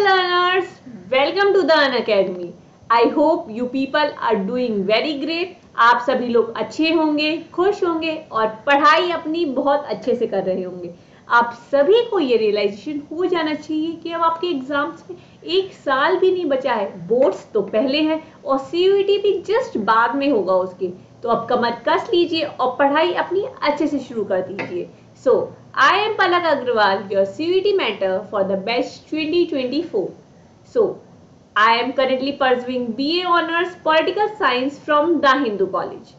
learners, welcome to the An Academy. I hope you people are doing very great. आप सभी लोग अच्छे होंगे खुश होंगे और पढ़ाई अपनी बहुत अच्छे से कर रहे होंगे। आप सभी को ये रियलाइजेशन हो जाना चाहिए कि अब आपके एग्ज़ाम्स में एक साल भी नहीं बचा है। बोर्ड्स तो पहले हैं और सी भी जस्ट बाद में होगा उसके। तो अब कमर कस लीजिए और पढ़ाई अपनी अच्छे से शुरू कर दीजिए। सो I am Palak Agrawal, your CVT mentor for the batch 2024. So, I am currently pursuing BA Honours Political Science from The Hindu College.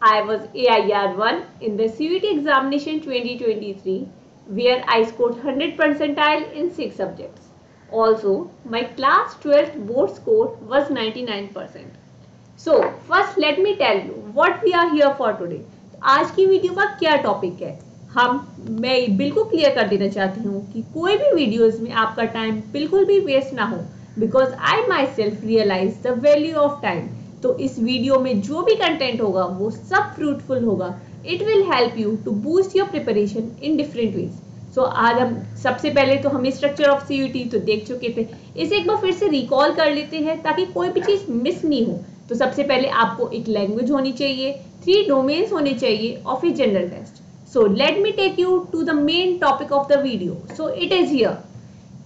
I was AIR 1 in the CVT examination 2023 where I scored 100 percentile in 6 subjects. Also, my class 12th board score was 99%. So, first let me tell you what we are here for today. आज की video का क्या topic है हम, मैं बिल्कुल clear कर देना चाहती हूँ कि कोई भी वीडियोस में आपका टाइम बिल्कुल भी वेस्ट ना हो because I myself realise the value of time तो इस वीडियो में जो भी कंटेंट होगा, वो सब फ्रूटफुल होगा. It will help you to boost your preparation in different ways so आज हम, सबसे पहले तो हम स्ट्रक्चर ऑफ़ सी तो देख चुके थे. इसे एक बार फिर से रिकॉल कर लेते हैं, ताकि कोई भी चीज़ मिस नहीं हो. तो सबसे पहले आपको एक लैंग्वेज होनी चाहिए थ्री डोमेन्स होने चाहिए फिर general test So let me take you to the main topic of the video. So it is here.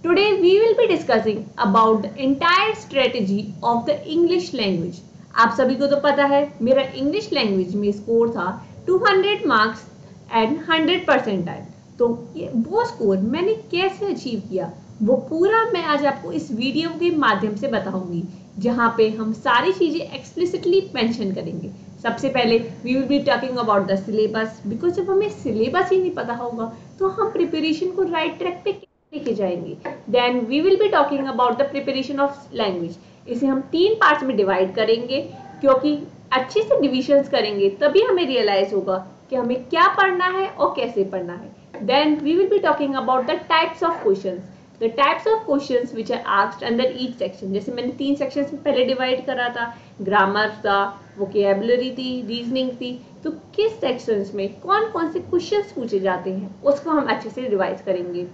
Today we will be discussing about the entire strategy of the English language. आप सभी को तो पता है मेरा English language में score था 200 marks and 100 percentile तो ये वो स्कोर मैंने कैसे अचीव किया वो पूरा मैं आज आपको इस वीडियो के माध्यम से बताऊँगी जहाँ पे हम सारी चीज़ें एक्सप्लिसिटली मेंशन करेंगे सबसे पहले we will be talking about the syllabus because जब हमें सिलेबस ही नहीं पता होगा तो हम प्रिपरेशन को राइट ट्रैक पे लेके जाएँगे। Then we will be talking about the preparation of language इसे हम तीन पार्ट्स में डिवाइड करेंगे, क्योंकि अच्छे से डिविजन्स करेंगे, तभी हमें रियलाइज़ होगा कि हमें क्या पढ़ना है और कैसे पढ़ना है। Then we will be talking about the types of question the types of question which are asked under each section जैसे मैंने तीन सेक्शन में पहले डिवाइड करा था ग्रामर था वोकेबलरी थी रीजनिंग थी तो किस सेक्शंस में कौन कौन से क्वेश्चंस पूछे जाते हैं, उसको हम अच्छे से रिवाइज करेंगे।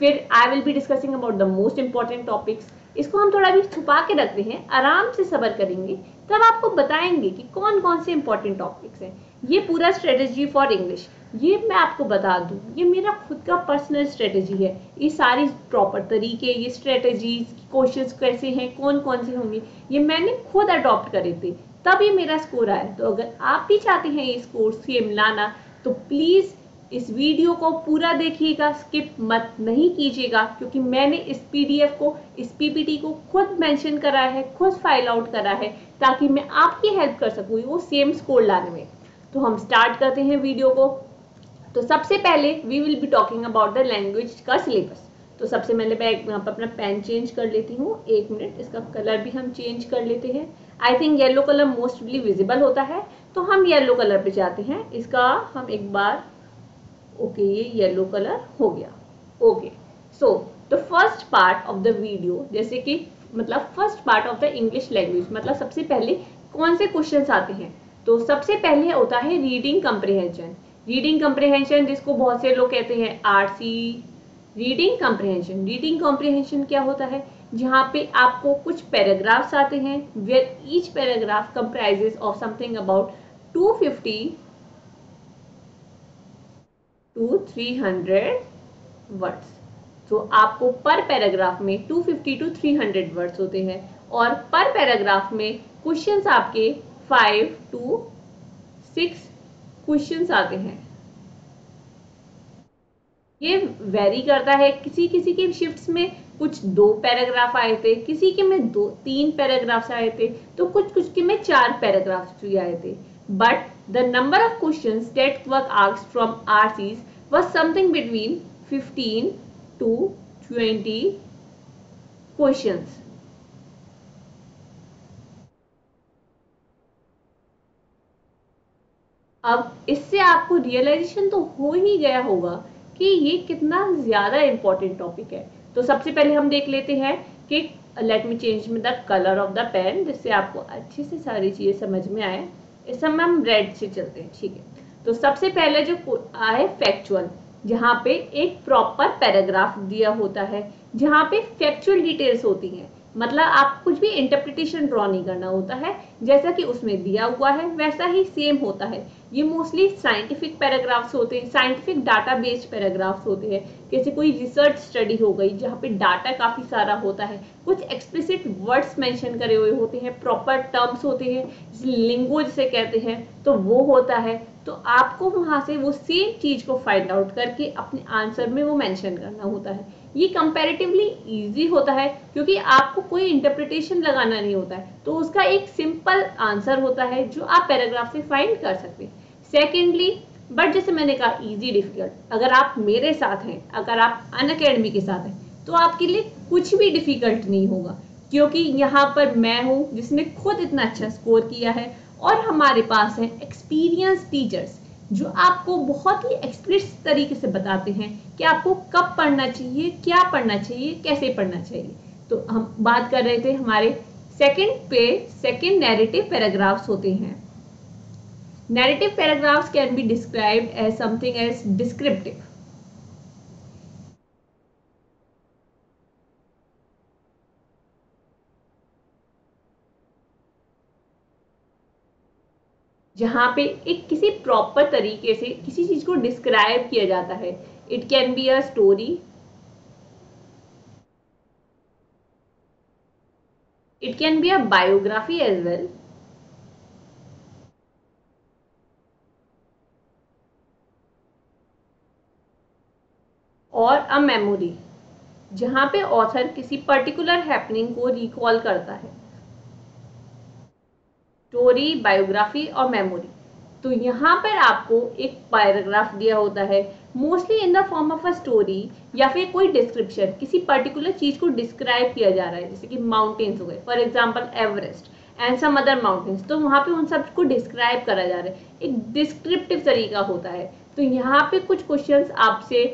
फिर I will be discussing about the most important topics इसको हम थोड़ा भी छुपा के रखते हैं, आराम से सबर करेंगे, तब आपको बताएँगे कि कौन कौन से इंपॉर्टेंट टॉपिक्स हैं। ये पूरा स्ट्रेटेजी फॉर इंग्लिश ये मैं आपको बता दूँ, ये मेरा खुद का पर्सनल स्ट्रेटेजी है। ये सारी प्रॉपर तरीके, ये स्ट्रेटेजीज क्वेश्चंस कैसे हैं कौन कौन से होंगे, ये मैंने खुद अडॉप्ट करे थे। तब ये मेरा स्कोर आया। तो अगर आप भी चाहते हैं ये स्कोर सेम लाना तो प्लीज़ इस वीडियो को पूरा देखिएगा स्किप मत नहीं कीजिएगा, क्योंकि मैंने इस पीडीएफ को, इस पीपीटी को खुद मेंशन करा है, खुद फ़ाइल आउट करा है, ताकि मैं आपकी हेल्प कर सकूँ वो सेम स्कोर लाने में। तो हम स्टार्ट करते हैं वीडियो को। तो सबसे पहले we will be talking about the language का सिलेबस तो सबसे पहले मैं यहाँ पर अपना पेन चेंज कर लेती हूँ। एक मिनट इसका कलर भी हम चेंज कर लेते हैं। I think yellow colour mostly visible होता है। तो हम येलो कलर पे जाते हैं। इसका हम एक बार ओके ये येलो कलर हो गया। Okay so the first part of the video जैसे कि मतलब first part of the English language मतलब सबसे पहले कौन से क्वेश्चन आते हैं? तो सबसे पहले होता है रीडिंग कंप्रिहेंशन रीडिंग कंप्रिहेंशन जिसको बहुत से लोग कहते हैं RC reading comprehension reading comprehension क्या होता है? जहाँ पे आपको कुछ पैराग्राफ्स आते हैं where each paragraph comprises of something about 250 to 300 words तो आपको पर पैराग्राफ में 250 टू 300 वर्ड्स होते हैं और पर पैराग्राफ में क्वेश्चंस आपके 5 टू 6 क्वेश्चंस आते हैं। ये वेरी करता है किसी किसी के शिफ्ट्स में कुछ दो पैराग्राफ आए थे, किसी के में दो, तीन पैराग्राफ्स आए थे तो कुछ कुछ के में चार पैराग्राफ्स भी आए थे। But the number of question that were ask from RCs was something between fifteen to twenty अब इससे आपको रियलाइजेशन तो हो ही गया होगा कि ये कितना ज़्यादा इंपॉर्टेंट टॉपिक है। तो सबसे पहले हम देख लेते हैं कि लेट मी चेंज में the colour of the pen जिससे आपको अच्छे से सारी चीज़ें समझ में आए। इस समय हम रेड से चलते हैं, ठीक है। तो सबसे पहले जो आए फैक्चुअल जहाँ पे एक प्रॉपर पैराग्राफ दिया होता है, जहाँ पे फैक्चुअल डिटेल्स होती हैं। मतलब आप कुछ भी इंटरप्रिटेशन ड्रॉ नहीं करना होता है, जैसा कि उसमें दिया हुआ है, वैसा ही सेम होता है। ये मोस्टली साइंटिफिक पैराग्राफ्स होते हैं साइंटिफिक डाटा बेस्ड पैराग्राफ्स होते हैं। जैसे कोई रिसर्च स्टडी हो गई, जहाँ पे डाटा काफ़ी सारा होता है, कुछ एक्सप्लिसिट वर्ड्स मेंशन करे हुए होते हैं प्रॉपर टर्म्स होते हैं लिंगो जिसे कहते हैं तो वो होता है। तो आपको वहाँ से वो सेम चीज़ को फाइंड आउट करके अपने आंसर में वो मेंशन करना होता है। ये कंपैरेटिवली इजी होता है, क्योंकि आपको कोई इंटरप्रिटेशन लगाना नहीं होता है। तो उसका एक सिंपल आंसर होता है, जो आप पैराग्राफ से फाइंड कर सकते हैं। सेकेंडली बट जैसे मैंने कहा इजी डिफ़िकल्ट अगर आप मेरे साथ हैं, अगर आप अन अकेडमी के साथ हैं तो आपके लिए कुछ भी डिफ़िकल्ट नहीं होगा, क्योंकि यहाँ पर मैं हूँ जिसने खुद इतना अच्छा स्कोर किया है और हमारे पास है एक्सपीरियंस टीचर्स जो आपको बहुत ही एक्सप्लिस तरीके से बताते हैं कि आपको कब पढ़ना चाहिए, क्या पढ़ना चाहिए, कैसे पढ़ना चाहिए। तो हम बात कर रहे थे, हमारे सेकंड पे सेकंड नैरेटिव पैराग्राफ्स होते हैं। Narrative paragraphs can be described as something as descriptive जहाँ पे एक किसी प्रॉपर तरीके से किसी चीज़ को डिस्क्राइब किया जाता है। It can be a story it can be a biography as well or a memory जहाँ पे ऑथर किसी पर्टिकुलर हैपनिंग को रिकॉल करता है। स्टोरी बायोग्राफी और मेमोरी तो यहाँ पर आपको एक पैराग्राफ दिया होता है। Mostly in the form of a story या फिर कोई डिस्क्रिप्शन किसी पर्टिकुलर चीज़ को डिस्क्राइब किया जा रहा है, जैसे कि माउंटेन्स हो गए। For example Everest and some other mountains तो वहाँ पे उन सबको डिस्क्राइब करा जा रहा है। एक डिस्क्रिप्टिव तरीका होता है। तो यहाँ पे कुछ क्वेश्चंस आपसे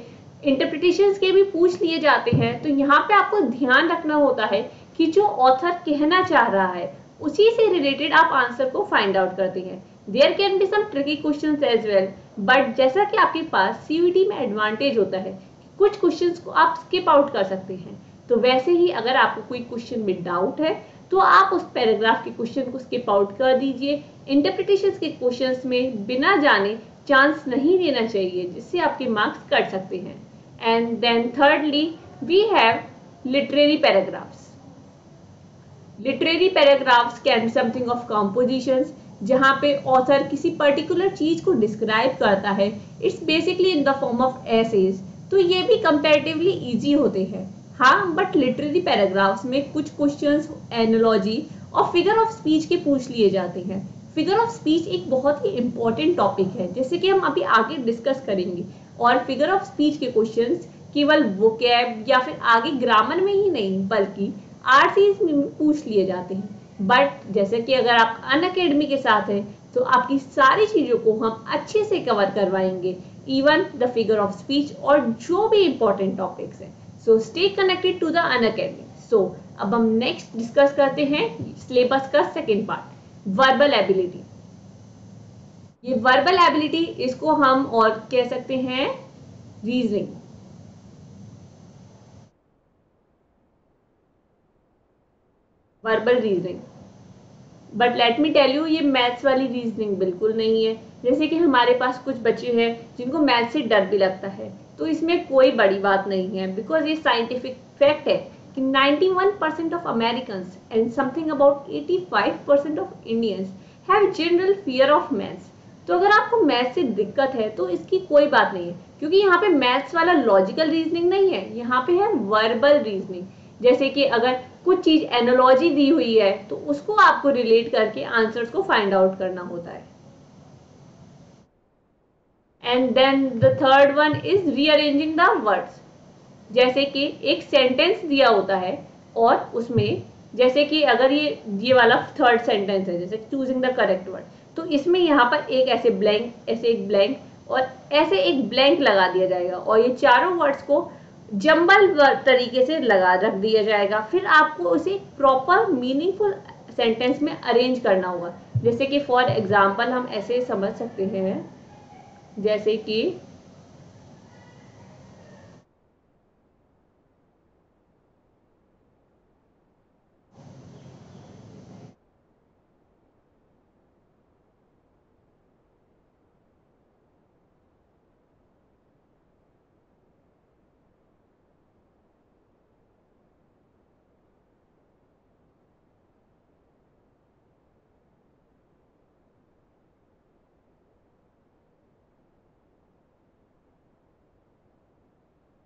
इंटरप्रिटेशन के भी पूछ लिए जाते हैं तो यहाँ पे आपको ध्यान रखना होता है कि जो ऑथर कहना चाह रहा है, उसी से रिलेटेड आप आंसर को फाइंड आउट करते हैं। There can be some tricky question as well but जैसा कि आपके पास सीवीटी में एडवांटेज होता है, कुछ क्वेश्चन को आप स्किप आउट कर सकते हैं। तो वैसे ही अगर आपको कोई क्वेश्चन में डाउट है तो आप उस पैराग्राफ के क्वेश्चन को स्किप आउट कर दीजिए। इंटरप्रिटेशन के क्वेश्चन में बिना जाने चांस नहीं देना चाहिए, जिससे आपके मार्क्स कट सकते हैं। And then thirdly we have literary paragraphs literary paragraphs can be something of compositions जहाँ पे ऑथर किसी पर्टिकुलर चीज़ को डिस्क्राइब करता है। It's basically in the form of essays तो ये भी कंपेरेटिवली इजी होते हैं। हाँ बट लिटरेरी पैराग्राफ्स में कुछ क्वेश्चंस एनोलॉजी और फिगर ऑफ़ स्पीच के पूछ लिए जाते हैं। फिगर ऑफ़ स्पीच एक बहुत ही इंपॉर्टेंट टॉपिक है। जैसे कि हम अभी आगे डिस्कस करेंगे। और फिगर ऑफ़ स्पीच के क्वेश्चन केवल वोकैब या फिर आगे ग्रामर में ही नहीं, बल्कि आर में पूछ लिए जाते हैं। बट जैसे कि अगर आप अन अकेडमी के साथ हैं तो आपकी सारी चीज़ों को हम अच्छे से कवर करवाएँगे even the figure of speech और जो भी इंपॉर्टेंट टॉपिक्स हैं। So stay connected to the Unacademy so अब हम नेक्स्ट डिस्कस करते हैं सिलेबस का सेकेंड पार्ट वर्बल एबिलिटी ये वर्बल एबिलिटी इसको हम और कह सकते हैं reasoning verbal reasoning but let me tell you ये मैथ्स वाली रीजनिंग बिल्कुल नहीं है. जैसे कि हमारे पास कुछ बच्चे हैं जिनको मैथ से डर भी लगता है तो इसमें कोई बड़ी बात नहीं है बिकॉज़ ये साइंटिफिक फैक्ट है कि 91 percent of American and something about 85 percent of Indians have general fear of maths तो अगर आपको मैथ से दिक्कत है तो इसकी कोई बात नहीं है। क्योंकि यहाँ पे मैथ्स वाला लॉजिकल रीजनिंग नहीं है, यहाँ पे है वर्बल रीजनिंग जैसे कि अगर कुछ चीज़ एनोलॉजी दी हुई है तो उसको आपको रिलेट करके आंसर्स को फाइंड आउट करना होता है। And then the third one is rearranging the words जैसे कि एक सेंटेंस दिया होता है, और उसमें जैसे कि अगर ये ये वाला थर्ड सेंटेंस है, जैसे चूजिंग द करेक्ट वर्ड तो इसमें यहाँ पर एक ऐसे ब्लैंक ऐसे एक ब्लैंक और ऐसे एक ब्लैंक लगा दिया जाएगा। और ये चारों वर्ड्स को जंबल तरीके से लगा रख दिया जाएगा। फिर आपको उसे प्रॉपर मीनिंगफुल सेंटेंस में अरेंज करना होगा। जैसे कि फॉर एग्ज़ाम्पल हम ऐसे समझ सकते हैं, जैसे कि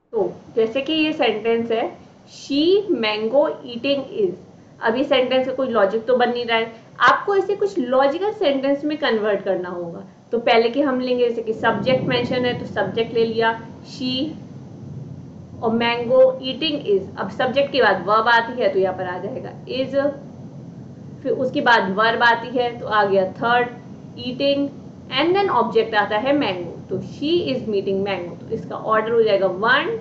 तो जैसे कि ये सेंटेंस है शी मैंगो ईटिंग इज़ अभी सेंटेंस का कोई लॉजिक तो बन नहीं रहा है। आपको इसे कुछ लॉजिकल सेंटेंस में कन्वर्ट करना होगा। तो पहले कि हम लेंगे, जैसे कि सब्जेक्ट मेंशन है तो सब्जेक्ट ले लिया। शी और मैंगो ईटिंग इज़ अब सब्जेक्ट के बाद वर्ब आती है तो यहाँ पर आ जाएगा। इज़ फिर उसके बाद वर्ब आती है तो आ गया third eating and then object आता है मैंगो तो शी इज़ मीटिंग मैंगो तो इसका ऑर्डर हो जाएगा वन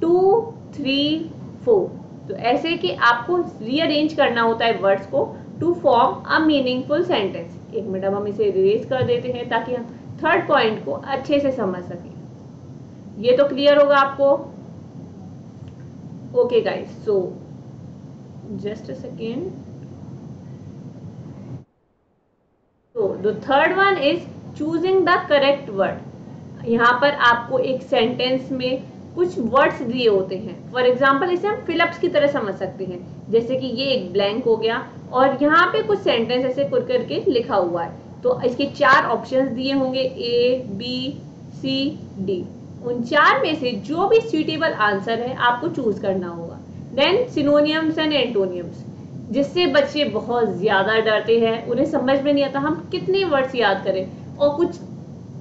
टू, थ्री, फोर। तो ऐसे कि आपको रीअरेंज करना होता है वर्ड्स को to form a meaningful sentence एक मिनट, अब हम इसे रिलेज कर देते हैं ताकि हम थर्ड पॉइंट को अच्छे से समझ सकें। ये तो क्लियर होगा आपको? Okay guys so just a second तो the third one is choosing the correct word यहाँ पर आपको एक सेंटेंस में कुछ वर्ड्स दिए होते हैं। फॉर एग्ज़ाम्पल इसे हम फिलअप्स की तरह समझ सकते हैं। जैसे कि ये एक ब्लैंक हो गया और यहाँ पे कुछ सेंटेंस ऐसे कुर करके लिखा हुआ है। तो इसके चार ऑप्शंस दिए होंगे ए बी सी डी उन चार में से जो भी सुइटेबल आंसर है, आपको चूज़ करना होगा। देन सिनोनियम्स एंड एंटोनियम्स जिससे बच्चे बहुत ज़्यादा डरते हैं, उन्हें समझ में नहीं आता हम कितने वर्ड्स याद करें। और कुछ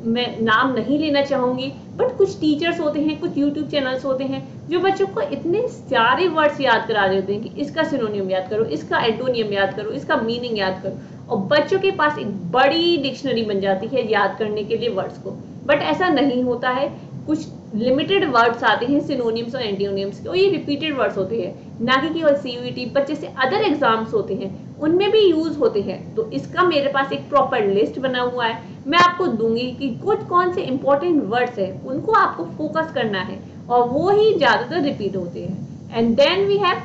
मैं नाम नहीं लेना चाहूँगी बट कुछ टीचर्स होते हैं, कुछ यूट्यूब चैनल्स होते हैं, जो बच्चों को इतने सारे वर्ड्स याद करा देते हैं कि इसका सिनोनियम याद करो, इसका एंटोनियम याद करो, इसका मीनिंग याद करो, और बच्चों के पास एक बड़ी डिक्शनरी बन जाती है याद करने के लिए वर्ड्स को। बट ऐसा नहीं होता है। कुछ लिमिटेड वर्ड्स आते हैं सिनोनियम्स और एंटीनियम्स और ये रिपीटेड वर्ड्स होते हैं। ना कि केवल सी बच्चे जैसे अदर एग्ज़ाम्स होते हैं, उनमें भी यूज़ होते हैं। तो इसका मेरे पास एक प्रॉपर लिस्ट बना हुआ है। मैं आपको दूँगी कि कुछ कौन से इंपॉर्टेंट वर्ड्स है, उनको आपको फोकस करना है, और वो ही ज़्यादातर रिपीट होते हैं। And then we have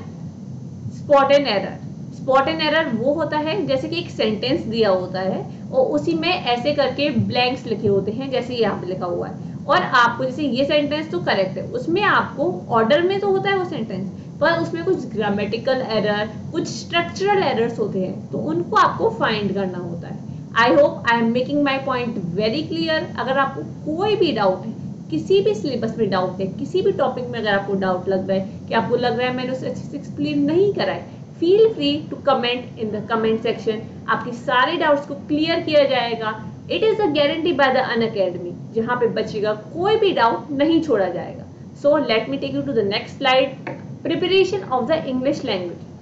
spot and error spot and error वो होता है, जैसे कि एक सेंटेंस दिया होता है, और उसी में ऐसे करके ब्लैंक्स लिखे होते हैं, जैसे यहाँ पे लिखा हुआ है। और आपको जैसे ये सेंटेंस तो करेक्ट है, उसमें आपको ऑर्डर में तो होता है वो सेंटेंस पर उसमें कुछ ग्रामेटिकल एरर कुछ स्ट्रक्चरल एरर्स होते हैं तो उनको आपको फाइंड करना होता है। I hope I am making my point very clear अगर आपको कोई भी डाउट है, किसी भी सिलेबस में डाउट है, किसी भी टॉपिक में अगर आपको डाउट लग रहा है, कि आपको लग रहा है मैंने उसे अच्छे से एक्सप्लेन नहीं करा है feel free to comment in the comment section आपके सारे डाउट्स को क्लियर किया जाएगा। It is a guarantee by the Unacademy जहाँ पे बच्चे का कोई भी डाउट नहीं छोड़ा जाएगा। So let me take you to the next slide preparation of the English language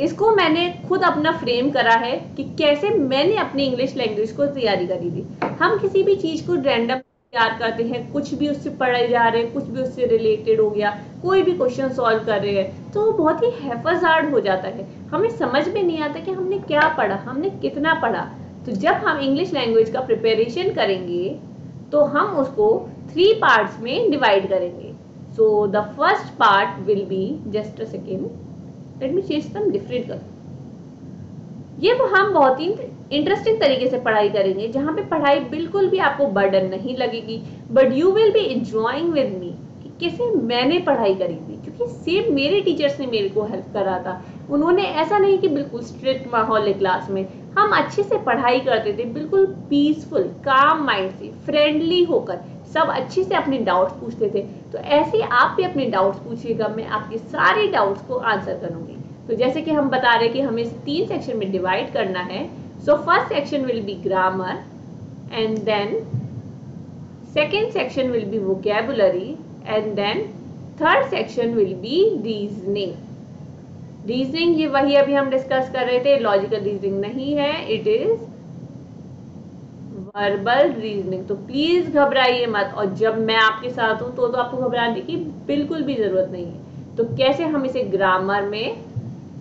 इसको मैंने खुद अपना फ्रेम करा है कि कैसे मैंने अपनी इंग्लिश लैंग्वेज को तैयारी करी थी। हम किसी भी चीज़ को रैंडम तैयार करते हैं, कुछ भी उससे पढ़ाए जा रहे हैं, कुछ भी उससे रिलेटेड हो गया, कोई भी क्वेश्चन सॉल्व कर रहे हैं तो वो बहुत ही हेफाजार्ड हो जाता है। हमें समझ में नहीं आता कि हमने क्या पढ़ा, हमने कितना पढ़ा। तो जब हम इंग्लिश लैंग्वेज का प्रिपरेशन करेंगे तो हम उसको थ्री पार्ट्स में डिवाइड करेंगे। So the first part will be just a second let me change some different कर ये हम बहुत ही इंटरेस्टिंग तरीके से पढ़ाई करेंगे, जहाँ पे पढ़ाई बिल्कुल भी आपको बर्डन नहीं लगेगी। But you will be enjoying with me कि कैसे मैंने पढ़ाई करी थी। क्योंकि सेम मेरे टीचर्स ने मेरे को हेल्प करा था। उन्होंने ऐसा नहीं कि बिल्कुल स्ट्रिक्ट माहौल है क्लास में। हम अच्छे से पढ़ाई करते थे, बिल्कुल पीसफुल काम माइंड से फ्रेंडली होकर, सब अच्छे से अपने डाउट्स पूछते थे। तो ऐसे आप भी अपने डाउट्स पूछिएगा, मैं आपके सारे डाउट्स को आंसर करूँगी। तो जैसे कि हम बता रहे हैं कि हमें तीन सेक्शन में डिवाइड करना है so first section will be grammar and then second section will be vocabulary and then third section will be reasoning reasoning, ये वही अभी हम डिस्कस कर रहे थे लॉजिकल रीजनिंग नहीं है इट इज़ वर्बल रीजनिंग तो प्लीज़ घबराइए मत, और जब मैं आपके साथ हूँ तो तो आपको घबराने की बिल्कुल भी ज़रूरत नहीं है। तो कैसे हम इसे ग्रामर में,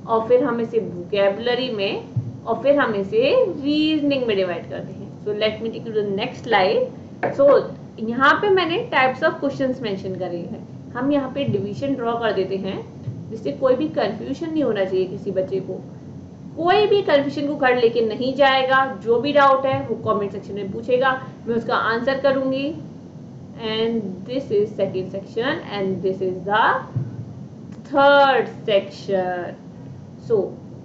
और फिर हम इसे वोकेबलरी में, और फिर हम इसे रीजनिंग में डिवाइड करते हैं। So let me take to the next slide so यहाँ पे मैंने टाइप्स ऑफ़ क्वेश्चंस मेंशन करे हैं। हम यहाँ पे डिवीज़न ड्रॉ कर देते हैं। जिससे कोई भी कंफ्यूजन नहीं होना चाहिए किसी बच्चे को। कोई भी कंफ्यूजन को घर लेके नहीं जाएगा, जो भी डाउट है, वो कमेंट सेक्शन में पूछेगा। मैं उसका आंसर करूँगी। And this is second section and this is the third section so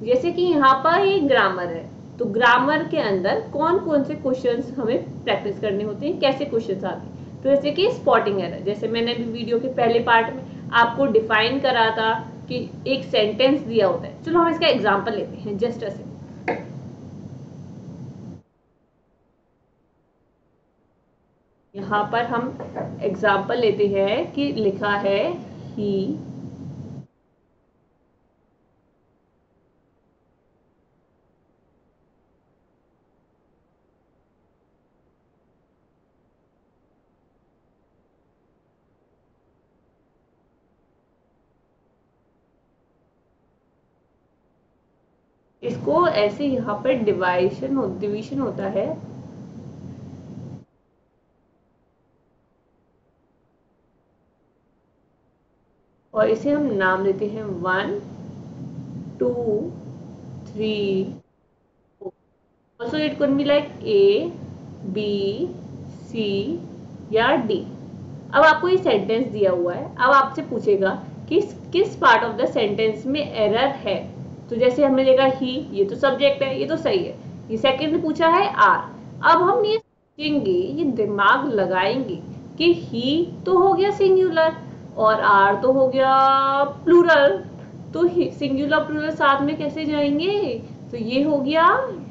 जैसे कि यहाँ पर ये ग्रामर है तो ग्रामर के अंदर कौन कौन से क्वेश्चंस हमें प्रैक्टिस करने होते हैं, कैसे क्वेश्चंस आते हैं? तो जैसे कि स्पॉटिंग एरर जैसे मैंने अभी वीडियो के पहले पार्ट में आपको डिफाइन करा था कि एक सेंटेंस दिया होता है। चलो हम इसका एग्ज़ाम्पल लेते हैं जस्ट अ यहाँ पर हम एग्ज़ाम्पल लेते हैं कि लिखा है ही इसको ऐसे यहाँ पर डिवाइशन डिविशन होता है। और इसे हम नाम देते हैं one two three also it could be like A B C या डी अब आपको ये सेंटेंस दिया हुआ है। अब आपसे पूछेगा कि किस पार्ट ऑफ़ द सेंटेंस में एरर है? तो जैसे हमने देखा ही ये तो सब्जेक्ट है, ये तो सही है। ये सेकंड पूछा है आर अब हम ये सोचेंगे ये दिमाग लगाएँगे कि ही तो हो गया सिंगुलर और आर तो हो गया प्लूरल तो सिंगुलर प्लूरल साथ में कैसे जाएँगे? तो ये हो गया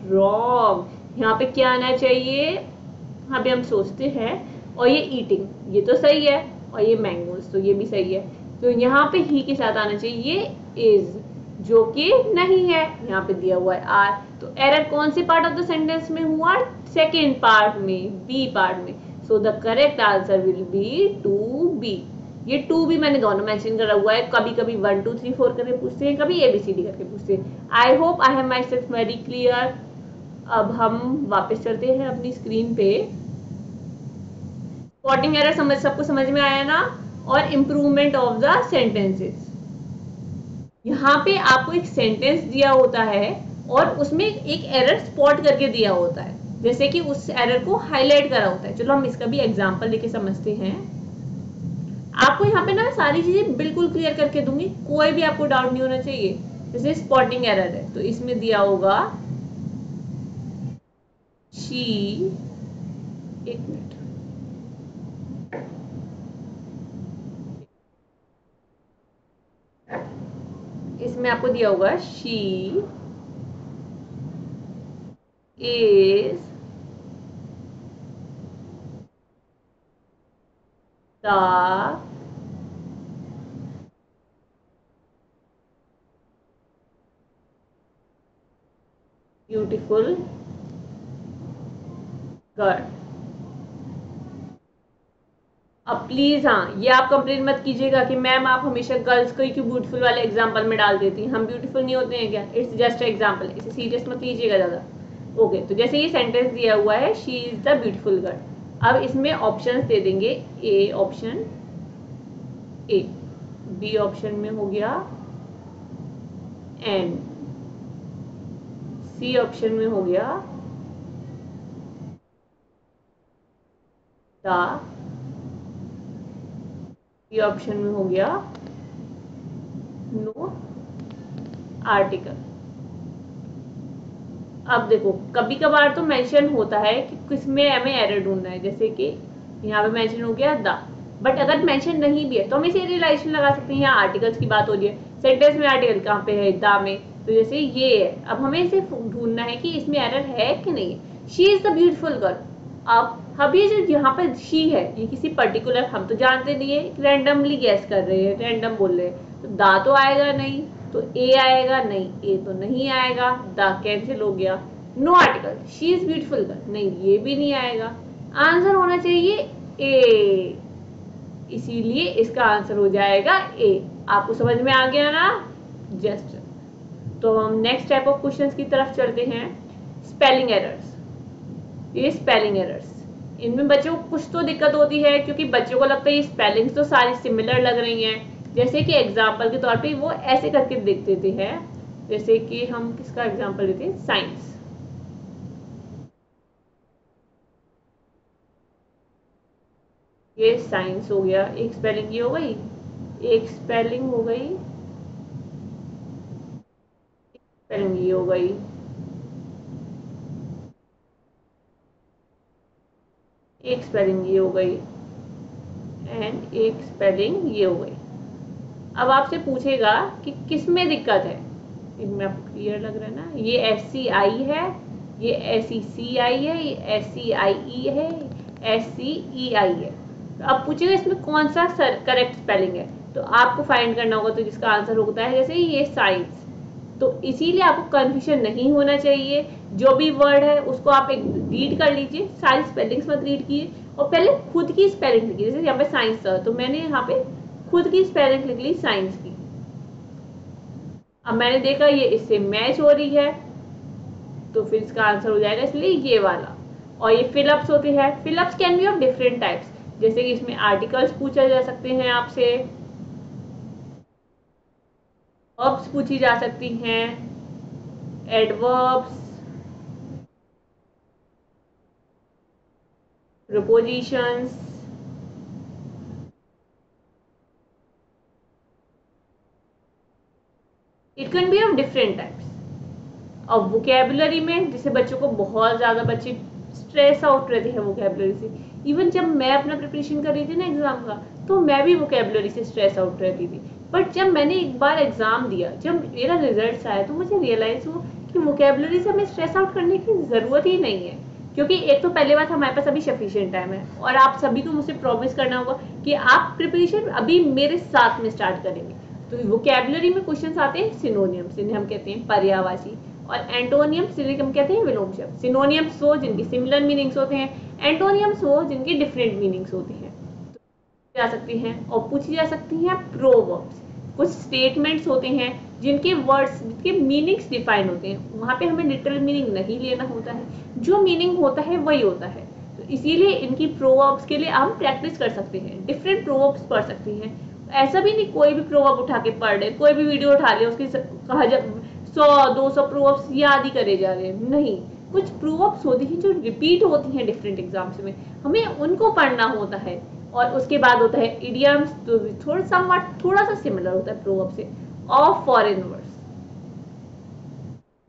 रॉन्ग यहाँ पे क्या आना चाहिए? यहाँ पे हम सोचते हैं, और ये ईटिंग ये तो सही है, और ये मैंगोज तो ये भी सही है। तो यहाँ पे ही के साथ आना चाहिए इज़ जो कि नहीं है। यहाँ पे दिया हुआ है आर तो एरर कौन से पार्ट ऑफ़ द सेंटेंस में हुआ? सेकेंड पार्ट में बी पार्ट में। So the correct answer will be to B ये टू भी मैंने दोनों मेंशन करा हुआ है। कभी कभी वन टू थ्री फोर करके पूछते हैं, कभी ए बी सी डी करके पूछते हैं। I hope I have myself very clear अब हम वापस चलते हैं अपनी स्क्रीन पे। स्पॉटिंग एरर समझ सबको समझ में आया ना? और इम्प्रूवमेंट ऑफ़ द सेंटेंसेस यहाँ पे आपको एक सेंटेंस दिया होता है और उसमें एक एरर स्पॉट करके दिया होता है। जैसे कि उस एरर को हाईलाइट करा होता है। चलो हम इसका भी एग्जांपल लेके समझते हैं। आपको यहाँ पे ना सारी चीज़ें बिल्कुल क्लियर करके दूँगी। कोई भी आपको डाउट नहीं होना चाहिए। जैसे स्पॉटिंग एरर है। तो इसमें दिया होगा शी एक मिनट इसमें आपको दिया होगा she is the beautiful girl अब प्लीज़ हाँ ये आप कंप्लेन मत कीजिएगा कि मैम आप हमेशा गर्ल्स को ही क्यों ब्यूटीफुल वाले एग्ज़ाम्पल में डाल देती हैं? हम ब्यूटीफुल नहीं होते हैं क्या? इट्स जस्ट एग्ज़ाम्पल इसे सीरियस मत लीजिएगा ज़्यादा। ओके तो जैसे ये सेंटेंस दिया हुआ है she is the beautiful girl अब इसमें ऑप्शंस दे देंगे. A option A B option में हो गया एन सी ऑप्शन में हो गया ऑप्शन में हो गया नो आर्टिकल अब देखो कभी कभार तो मेंशन होता है कि किसमें हमें एरर ढूंढना है, जैसे कि यहाँ पे मेंशन हो गया द बट अगर मेंशन नहीं भी है तो हम इसे रिलेशन लगा सकते हैं, यहाँ आर्टिकल्स की बात हो रही है. सेंटेंस में आर्टिकल कहाँ पे है द में? तो जैसे ये है. अब हमें इसे ढूंढना है कि इसमें एरर है कि नहीं है. She is the beautiful girl अब अब ये जो यहाँ पर शी है, ये किसी पर्टिकुलर हम तो जानते नहीं है रैंडमली गैस कर रहे हैं रैंडम बोल रहे हैं। तो दा तो आएगा नहीं तो ए आएगा नहीं ए तो नहीं आएगा, दा कैंसिल हो गया। No article she is beautiful नहीं, ये भी नहीं आएगा। आंसर होना चाहिए ए इसीलिए इसका आंसर हो जाएगा ए आपको समझ में आ गया ना? जस्ट तो हम नेक्स्ट टाइप ऑफ़ क्वेश्चंस की तरफ़ चलते हैं। स्पेलिंग एरर्स ये स्पेलिंग एरर्स इनमें बच्चों को कुछ तो दिक्कत होती है, क्योंकि बच्चों को लगता है ये स्पेलिंग्स तो सारी सिमिलर लग रही हैं। जैसे कि एग्ज़ाम्पल के तौर पे वो ऐसे करके देख देते हैं। जैसे कि हम किसका एग्ज़ाम्पल देते हैं? साइंस ये साइंस हो गया। एक स्पेलिंग ये हो गई। एक स्पेलिंग हो गई। स्पेलिंग ये हो गई। एक स्पेलिंग ये हो गई एंड एक स्पेलिंग ये हो गई। अब आपसे पूछेगा कि किसमें दिक्कत है? इनमें आपको क्लियर लग रहा है ना? ये एस सी आई है, ये एस सी सी आई है, ये एस सी आई ई है एस सी ई आई है। तो अब पूछेगा इसमें कौन सा करेक्ट स्पेलिंग है? तो आपको फाइंड करना होगा तो जिसका आंसर होता है जैसे ये साइंस तो इसीलिए आपको कंफ्यूजन नहीं होना चाहिए। जो भी वर्ड है, उसको आप एक रीड कर लीजिए। सारी स्पेलिंग्स मत रीड कीजिए और पहले खुद की स्पेलिंग लिखिए। जैसे यहाँ पे साइंस था तो मैंने यहाँ पे खुद की स्पेलिंग लिख ली साइंस की। अब मैंने देखा ये इससे मैच हो रही है तो फिर इसका आंसर हो जाएगा इसलिए ये वाला। और ये फिलअप्स होते हैं। Fill ups can be of different types जैसे कि इसमें आर्टिकल्स पूछा जा सकते हैं आपसे। वर्ब्स पूछी जा सकती हैं adverbs prepositions it can be of different types अब वोकेबुलरी में जैसे बच्चों को बहुत ज़्यादा बच्चे स्ट्रेस आउट रहते हैं वोकेबुलरी से। इवन जब मैं अपना प्रिपरेशन कर रही थी ना एग्ज़ाम का तो मैं भी वोकेबुलरी से स्ट्रेस आउट रहती थी। बट जब मैंने एक बार एग्ज़ाम दिया, जब मेरा रिज़ल्ट आया तो मुझे रियलाइज़ हुआ कि वोकेबुलरी से हमें स्ट्रेस आउट करने की ज़रूरत ही नहीं है। क्योंकि एक तो पहले बात हमारे पास अभी सफिशियंट टाइम है और आप सभी को मुझसे प्रॉमिस करना होगा कि आप प्रिपरेशन अभी मेरे साथ में स्टार्ट करेंगे। तो वोकेबलरी में क्वेश्चन आते हैं सिनोनियम जिन्हें हम कहते हैं पर्यावासी और एंटोनियम जिन्हें हम कहते हैं विलोम शब्द सिनोनियम्स वो जिनकी सिमिलर मीनिंग्स होते हैं एंटोनियम्स वो जिनके डिफरेंट मीनिंग्स होते हैं। जा सकती हैं और पूछी जा सकती हैं प्रोवर्ब्स कुछ स्टेटमेंट्स होते हैं जिनके वर्ड्स जिनके मीनिंग्स डिफाइन होते हैं। वहाँ पे हमें लिटरल मीनिंग नहीं लेना होता है। जो मीनिंग होता है, वही होता है। तो इसीलिए इनकी प्रोवर्ब्स के लिए हम प्रैक्टिस कर सकते हैं। डिफरेंट प्रोवर्ब्स पढ़ सकते हैं। ऐसा भी नहीं कोई भी प्रोवर्ब उठा के पढ़ रहे कोई भी वीडियो उठा ले, उसकी कहा जा, सौ, दो सौ प्रोवर्ब्स याद ही करे जा रहे हैं। नहीं। कुछ प्रोवर्ब्स होती हैं जो रिपीट होती हैं डिफरेंट एग्ज़ाम्स में। हमें उनको पढ़ना होता है। और उसके बाद होता है इडियम्स तो थोड़ा सा थोड़ा सा सिमिलर होता है प्रोवर्ब से। और फॉरेन वर्ड्स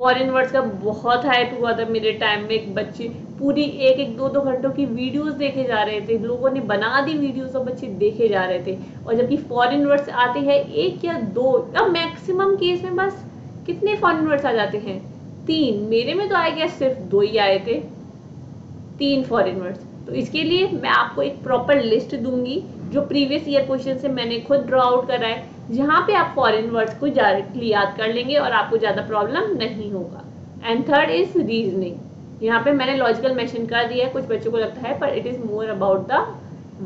फॉरेन वर्ड्स का बहुत हाइप हुआ था मेरे टाइम में, एक बच्चे, पूरी एक एक, दो दो घंटों की वीडियोस देखे जा रहे थे। लोगों ने बना दी वीडियोस और बच्चे देखे जा रहे थे। और जबकि फॉरेन वर्ड्स आते हैं, एक या दो या मैक्सिमम केस में बस कितने फॉरेन वर्ड्स आ जाते हैं? तीन। मेरे में तो आए गया सिर्फ़ दो ही आए थे। तीन फॉरेन वर्ड्स तो इसके लिए मैं आपको एक प्रॉपर लिस्ट दूँगी, जो प्रीवियस ईयर क्वेश्चन से मैंने खुद ड्रॉ आउट करा है, जहाँ पे आप फॉरेन वर्ड्स को डायरेक्टली याद कर लेंगे और आपको ज़्यादा प्रॉब्लम नहीं होगा। एंड थर्ड इज़ रीजनिंग यहाँ पे मैंने लॉजिकल मैशन कर दिया है, कुछ बच्चों को लगता है, पर it is more about the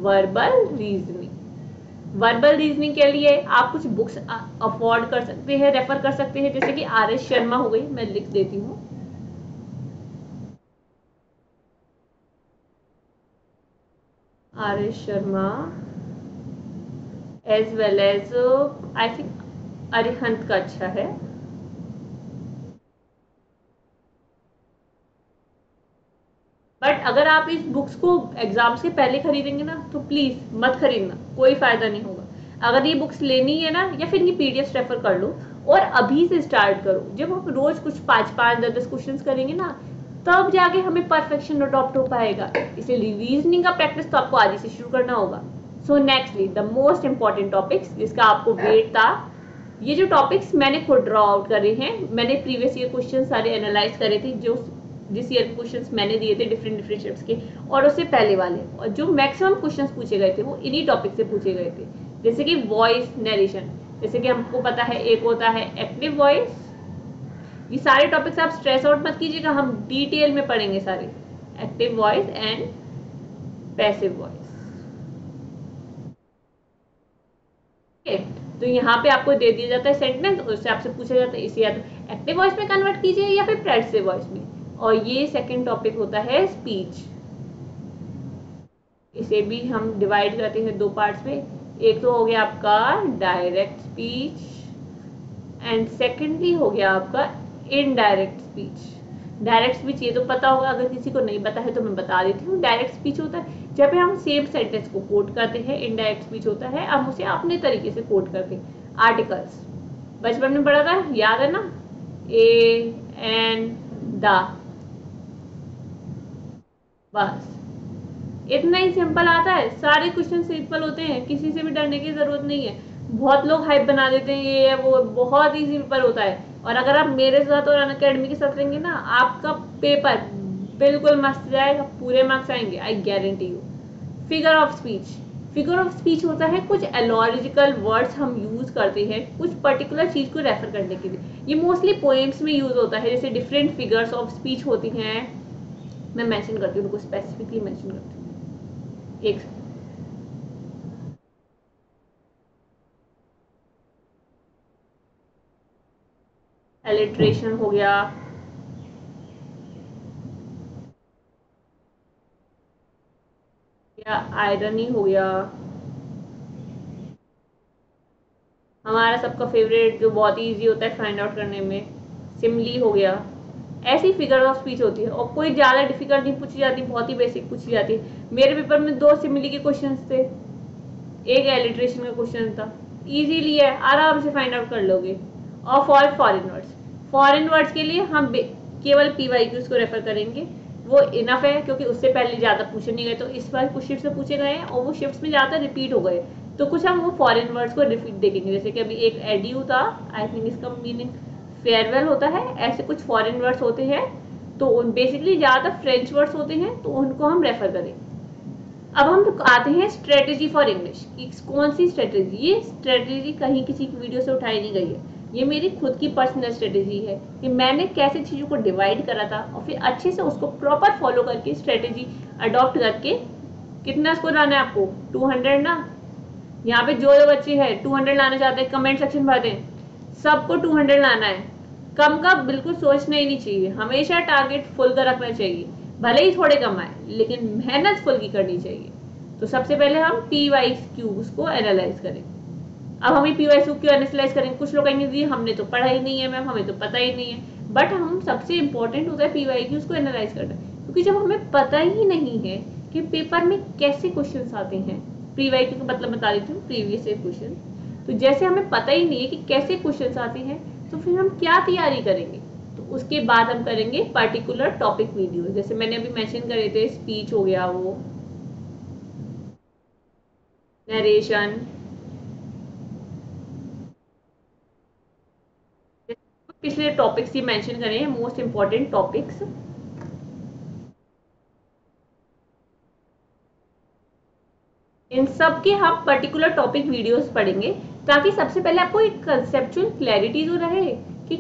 verbal reasoning verbal reasoning के लिए आप कुछ बुक्स अफोर्ड कर सकते हैं रेफर कर सकते हैं, जैसे कि आर एस शर्मा हो गई, मैं लिख देती हूँ। R S Sharma as well as I think Arihant का अच्छा है बट अगर आप इस बुक्स को एग्ज़ाम से पहले खरीदेंगे ना तो प्लीज़ मत खरीदना, कोई फ़ायदा नहीं होगा। अगर ये बुक्स लेनी है ना, या फिर इनकी पीडीएफ रेफर कर लो, और अभी से स्टार्ट करो। जब हम रोज कुछ पाँच पाँच दस दस क्वेश्चन करेंगे ना तब जाके हमें परफेक्शन अडॉप्ट हो पाएगा। इसलिए रीजनिंग का प्रैक्टिस तो आपको आज से शुरू करना होगा। So nextly the most important topics जिसका आपको वेट था, ये जो टॉपिक्स मैंने खुद ड्रॉ आउट करे हैं, मैंने प्रीवियस ईयर क्वेश्चन सारे एनालाइज करे थे, जो जिस ईयर क्वेश्चंस मैंने दिए थे डिफरेंट डिफरेंट शिफ्ट के, और उससे पहले वाले। और जो मैक्सिमम क्वेश्चंस पूछे गए थे, वो इन्हीं टॉपिक से पूछे गए थे। जैसे कि वॉइस नरेशन जैसे कि हमको पता है, एक होता है एक्टिव वॉइस ये सारे टॉपिक्स आप स्ट्रेस आउट मत कीजिएगा, हम डिटेल में पढ़ेंगे सारे। Active voice and passive voice तो यहाँ पे आपको दे दिया जाता है सेंटेंस उससे आपसे पूछा जाता है, इसे या तो एक्टिव वॉइस में कन्वर्ट कीजिए या फिर पैसिव वॉइस में। और ये सेकंड टॉपिक होता है स्पीच इसे भी हम डिवाइड करते हैं दो पार्ट्स में। एक तो हो गया आपका डायरेक्ट स्पीच एंड सेकेंडली हो गया आपका इनडायरेक्ट स्पीच डायरेक्ट स्पीच ये तो पता होगा, अगर किसी को नहीं पता है तो मैं बता देती हूँ। डायरेक्ट स्पीच होता है, जब हम सेम सेंटेंस को कोट करते हैं इनडायरेक्ट स्पीच होता है, हम उसे अपने तरीके से कोट करते हैं। आर्टिकल्स बचपन में पढ़ा था? याद है ना? A N the bus. इतना ही सिंपल आता है। सारे क्वेश्चन सिंपल होते हैं, किसी से भी डरने की ज़रूरत नहीं है। बहुत लोग हाइप बना देते हैं, ये है, वो बहुत ही पेपर होता है। और अगर आप मेरे साथ और अकेडमी के साथ रहेंगे ना, आपका पेपर बिल्कुल मस्त जाएगा, पूरे मार्क्स आएँगे I guarantee you figure of speech figure of speech होता है, कुछ एलॉजिकल वर्ड्स हम यूज़ करते हैं, कुछ पर्टिकुलर चीज़ को रेफर करने के लिए। ये मोस्टली पोएम्स में यूज़ होता है, जैसे डिफरेंट फिगर्स ऑफ़ स्पीच होती हैं। मैं मेंशन करती हूँ, उनको स्पेसिफिकली मेंशन करती हूँ। एक एलिट्रेशन हो गया। या आयरनी हो गया। हमारा सबका फेवरेट जो बहुत ईजी होता है फाइंड आउट करने में सिमली हो गया। ऐसी फिगर ऑफ़ स्पीच होती है और कोई ज़्यादा डिफ़िकल्ट नहीं पूछी जाती, बहुत ही बेसिक पूछी जाती है। मेरे पेपर में दो सिमली के क्वेश्चन थे। एक एलिट्रेशन का क्वेश्चन था। इजीली है, आराम से फाइंड आउट कर लोगे। और for foreign words foreign words के लिए हम केवल पी वाई क्यूज को रेफर करेंगे। वो इनफ है, क्योंकि उससे पहले ज़्यादा पूछे नहीं गए तो इस बार कुछ शिफ्ट से पूछे गए हैं, और वो शिफ्ट में ज़्यादा रिपीट हो गए। तो कुछ हम वो फॉरेन वर्ड्स को रिपीट देखेंगे, जैसे कि अभी एक एडियो था आई थिंक इसका मीनिंग फेयरवेल होता है। ऐसे कुछ फॉरेन वर्ड्स होते हैं तो उन बेसिकली ज़्यादातर फ्रेंच वर्ड्स होते हैं तो उनको हम रेफर करें। अब हम आते हैं स्ट्रेटेजी फॉर इंग्लिश कौन सी स्ट्रेटेजी ये स्ट्रेटेजी कहीं किसी की वीडियो से उठाई नहीं गई है। ये मेरी खुद की पर्सनल स्ट्रेटेजी है कि मैंने कैसे चीज़ों को डिवाइड करा था और फिर अच्छे से उसको प्रॉपर फॉलो करके स्ट्रेटेजी अडॉप्ट करके कितना स्कोर लाना है आपको? 200 ना? यहाँ पे जो जो बच्चे हैं 200 लाना चाहते हैं कमेंट सेक्शन भर दें। सबको 200 लाना है। कम का बिल्कुल सोचना ही नहीं चाहिए। हमेशा टारगेट फुल का रखना चाहिए। भले ही थोड़े कम आए, लेकिन मेहनत फुल की करनी चाहिए। तो सबसे पहले हम पी वाई क्यू उसको एनालाइज करें। अब हमें पी वाई क्यू एनालाइज करेंगे। कुछ लोग कहेंगे, जी, हमने तो पढ़ा ही नहीं है, मैम, हमें तो पता ही नहीं है। बट हम सबसे इंपॉर्टेंट होता है पी वाई क्यू उसको एनालाइज करना। क्योंकि जब हमें पता ही नहीं है कि पेपर में कैसे क्वेश्चन आते हैं प्री वाई क्यू का मतलब बता देती हूँ प्रीवियस क्वेश्चन तो जैसे हमें पता ही नहीं है कि कैसे क्वेश्चन आते हैं तो फिर हम क्या तैयारी करेंगे? तो उसके बाद हम करेंगे पर्टिकुलर टॉपिक वीडियो जैसे मैंने अभी मेंशन करे थे स्पीच हो गया वो नरेशन पिछले टॉपिक्स ही मेंशन करें हैं मोस्ट इंपॉर्टेंट टॉपिक्स इन सब के हम पर्टिकुलर टॉपिक वीडियोस पढ़ेंगे, ताकि सबसे पहले आपको एक कंसेप्चुअल क्लैरिटी जो रहे कि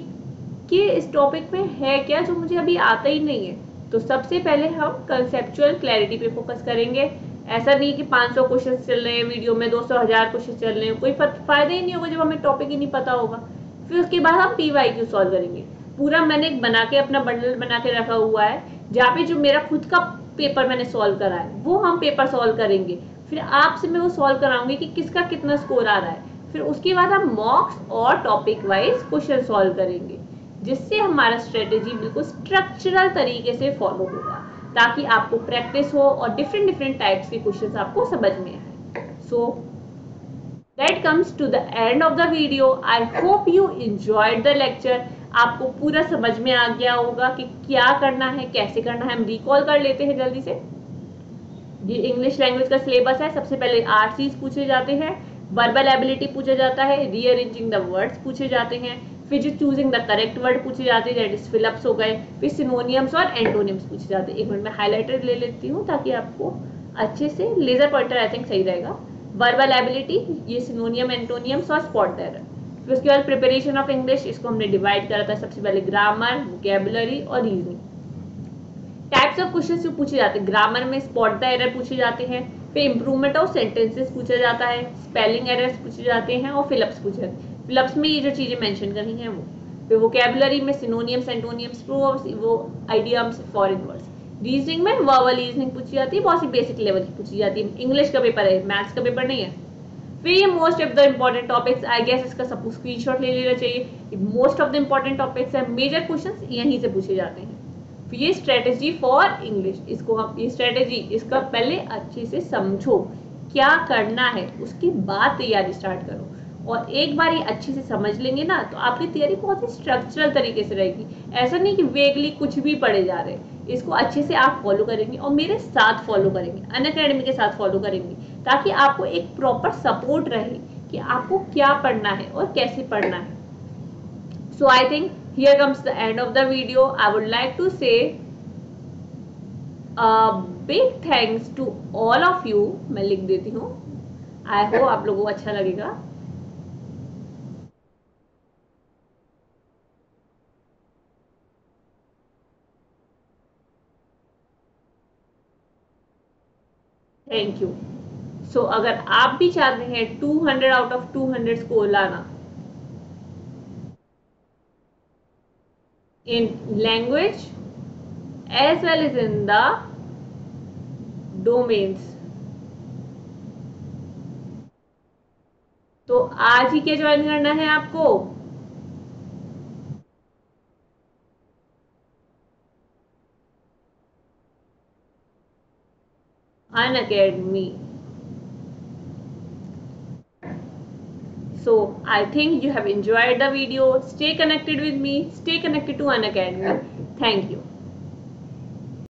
कि इस टॉपिक में है क्या जो मुझे अभी आता ही नहीं है। तो सबसे पहले हम कंसेप्चुअल क्लैरिटी पे फोकस करेंगे। ऐसा नहीं कि 500 क्वेश्चन चल रहे हैं वीडियो में 200 हज़ार क्वेश्चन चल रहे हैं, कोई फ़ायदा ही नहीं होगा जब हमें टॉपिक ही नहीं पता होगा। फिर उसके बाद हम पी वाई क्यू सॉल्व करेंगे। पूरा मैंने बना के अपना बंडल बना के रखा हुआ है, जहाँ पे जो मेरा खुद का पेपर मैंने सॉल्व करा है, वो हम पेपर सॉल्व करेंगे। फिर आपसे मैं वो सॉल्व कराऊँगी कि किसका कितना स्कोर आ रहा है। फिर उसके बाद हम मॉक्स और टॉपिक वाइज क्वेश्चन सॉल्व करेंगे, जिससे हमारा स्ट्रेटेजी बिल्कुल स्ट्रक्चरल तरीके से फॉलो होगा, ताकि आपको प्रैक्टिस हो और डिफरेंट डिफरेंट टाइप्स के क्वेश्चन आपको समझ में आए। So that comes to the end of the video I hope you enjoyed the lecture आपको पूरा समझ में आ गया होगा कि क्या करना है, कैसे करना है। हम रिकॉल कर लेते हैं जल्दी से। ये इंग्लिश लैंग्वेज का सिलेबस है। सबसे पहले चीज़ पूछे जाते हैं। वर्बल एबिलिटी पूछा जाता है। रीअरेंजिंग द वर्ड्स पूछे जाते हैं। फिर जो चूजिंग द करेक्ट वर्ड पूछे जाते हैं दैट इज़ फिलअप्स हो गए। फिर सिनोनियम्स और एंटोनियम्स पूछे जाते हैं। एक मिनट में हाईलाइटर ले लेती हूँ ताकि आपको अच्छे से लेजर पॉइंटर आई थिंक सही रहेगा। वर्बल एबिलिटी ये सिनोनियम एंटोनियम्स और स्पॉट टेरर फिर उसके बाद प्रिपरेशन ऑफ़ इंग्लिश इसको हमने डिवाइड करा था सबसे पहले ग्रामर वोकेबुलरी और रीजनिंग टाइप्स ऑफ़ क्वेश्चन जो पूछे जाते हैं ग्रामर में स्पॉट द एरर पूछे जाते हैं, फिर इंप्रूवमेंट ऑफ़ सेंटेंसेस पूछा जाता है स्पेलिंग एरर्स पूछे जाते हैं और फिलअप्स पूछे जाते हैं। फिलअप्स में ये जो चीज़ें मेंशन करनी है वो, फिर वोकेबुलरी में सिनोनियम्स एंटोनियम्स वो आइडियम्स फॉरेन वर्ड्स रीजनिंग में वर्बल रीजनिंग पूछी जाती है, बहुत सी बेसिक लेवल की पूछी जाती है। इंग्लिश का पेपर है मैथ्स का पेपर नहीं है। फिर ये most of the important topics I guess इसका सब स्क्रीनशॉट ले लेना चाहिए। Most of the important topics है मेजर क्वेश्चंस यहीं से पूछे जाते हैं। फिर ये स्ट्रेटेजी फॉर इंग्लिश इसको हम, ये स्ट्रेटेजी इसका पहले अच्छे से समझो, क्या करना है, उसके बाद तैयारी स्टार्ट करो। और एक बार ये अच्छे से समझ लेंगे ना तो आपकी तैयारी बहुत ही स्ट्रक्चरल तरीके से रहेगी। ऐसा नहीं कि वेगली कुछ भी पढ़े जा रहे इसको अच्छे से आप फॉलो करेंगे और मेरे साथ फॉलो करेंगे अन अकेडमी के साथ फॉलो करेंगे, ताकि आपको एक प्रॉपर सपोर्ट रहे कि आपको क्या पढ़ना है और कैसे पढ़ना है। So I think here comes the end of the video I would like to say big thanks to all of you मैं लिख देती हूँ। आई होप आप लोगों को अच्छा लगेगा। थैंक यू सो अगर आप भी चाहते हैं 200 आउट ऑफ़ 200 स्कोर लाना in language as well as in the domains तो आज ही क्या ज्वाइन करना है आपको? An academy. So i think you have enjoyed the video. Stay connected with me. Stay connected to an academy. Thank you